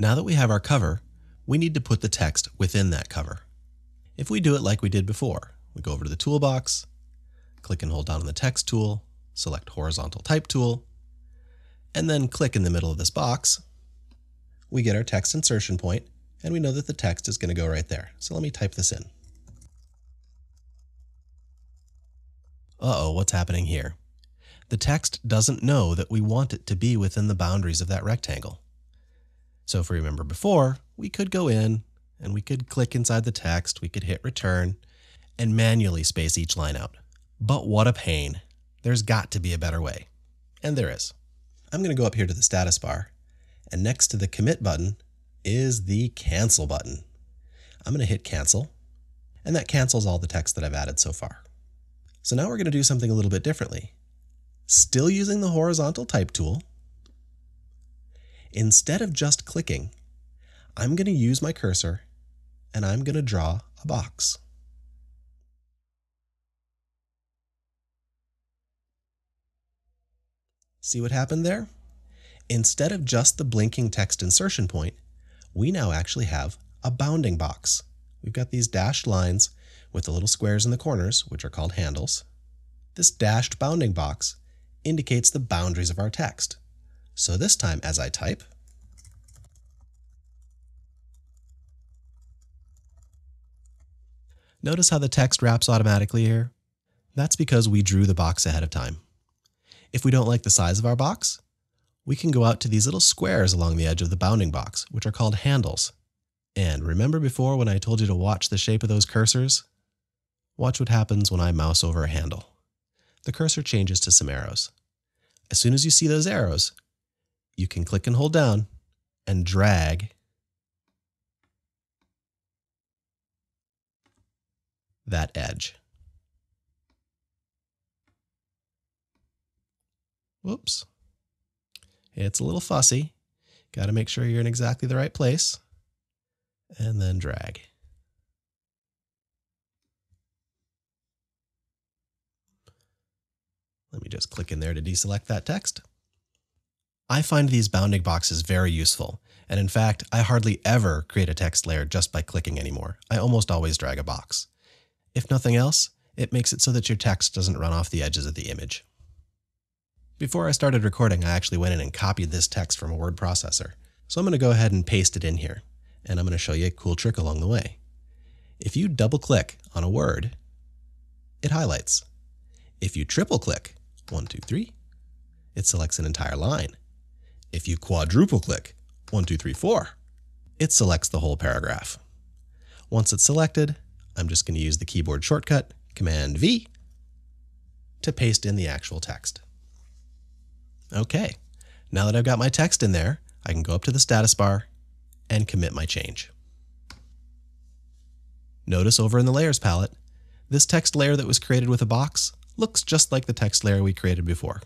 Now that we have our cover, we need to put the text within that cover. If we do it like we did before, we go over to the toolbox, click and hold down on the text tool, select horizontal type tool, and then click in the middle of this box, we get our text insertion point, and we know that the text is going to go right there. So let me type this in. Uh-oh, what's happening here? The text doesn't know that we want it to be within the boundaries of that rectangle. So if we remember before, we could go in and we could click inside the text, we could hit return, and manually space each line out. But what a pain. There's got to be a better way. And there is. I'm going to go up here to the status bar, and next to the commit button is the cancel button. I'm going to hit cancel, and that cancels all the text that I've added so far. So now we're going to do something a little bit differently. Still using the horizontal type tool, instead of just clicking, I'm going to use my cursor and I'm going to draw a box. See what happened there? Instead of just the blinking text insertion point, we now actually have a bounding box. We've got these dashed lines with the little squares in the corners, which are called handles. This dashed bounding box indicates the boundaries of our text. So this time as I type, Notice how the text wraps automatically here? That's because we drew the box ahead of time. If we don't like the size of our box, we can go out to these little squares along the edge of the bounding box, which are called handles. And remember before when I told you to watch the shape of those cursors? Watch what happens when I mouse over a handle. The cursor changes to some arrows. As soon as you see those arrows, you can click and hold down and drag that edge. Whoops. It's a little fussy. Got to make sure you're in exactly the right place. And then drag. Let me just click in there to deselect that text. I find these bounding boxes very useful, and in fact, I hardly ever create a text layer just by clicking anymore. I almost always drag a box. If nothing else, it makes it so that your text doesn't run off the edges of the image. Before I started recording, I actually went in and copied this text from a word processor. So I'm going to go ahead and paste it in here, and I'm going to show you a cool trick along the way. If you double click on a word, it highlights. If you triple click, one, two, three, it selects an entire line. If you quadruple click, one, two, three, four, it selects the whole paragraph. Once it's selected, I'm just going to use the keyboard shortcut, Command V, to paste in the actual text. Okay, now that I've got my text in there, I can go up to the status bar and commit my change. Notice over in the Layers palette, this text layer that was created with a box looks just like the text layer we created before.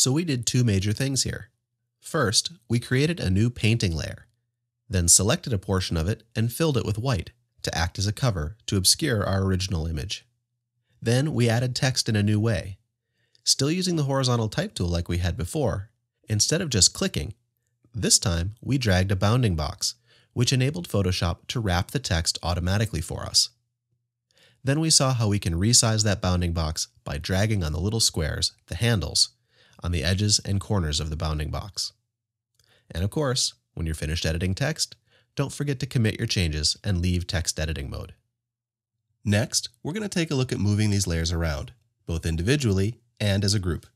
So we did two major things here. First, we created a new painting layer, then selected a portion of it and filled it with white to act as a cover to obscure our original image. Then we added text in a new way, Still using the horizontal type tool like we had before, instead of just clicking, this time we dragged a bounding box, which enabled Photoshop to wrap the text automatically for us. Then we saw how we can resize that bounding box by dragging on the little squares, the handles, on the edges and corners of the bounding box. And of course, when you're finished editing text, don't forget to commit your changes and leave text editing mode. Next, we're going to take a look at moving these layers around, both individually and as a group.